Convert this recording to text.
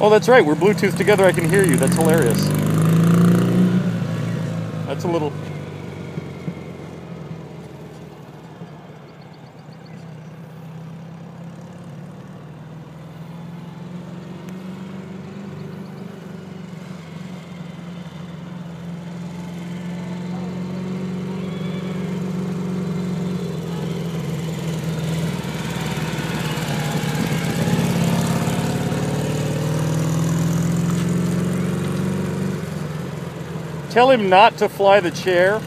Oh, that's right. We're Bluetooth together. I can hear you. That's hilarious. That's a little. Tell him not to fly the chair.